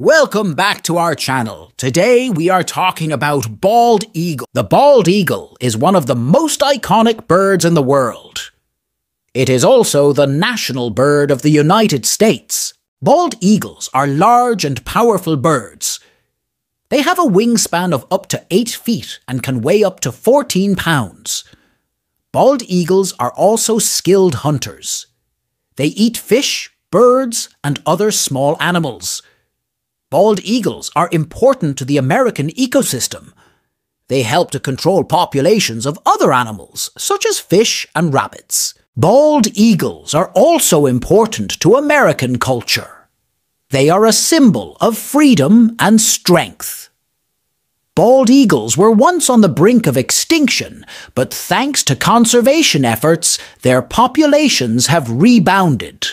Welcome back to our channel. Today we are talking about bald eagle. The bald eagle is one of the most iconic birds in the world. It is also the national bird of the United States. Bald eagles are large and powerful birds. They have a wingspan of up to 8 feet and can weigh up to 14 pounds. Bald eagles are also skilled hunters. They eat fish, birds, and other small animals. Bald eagles are important to the American ecosystem. They help to control populations of other animals, such as fish and rabbits. Bald eagles are also important to American culture. They are a symbol of freedom and strength. Bald eagles were once on the brink of extinction, but thanks to conservation efforts, their populations have rebounded.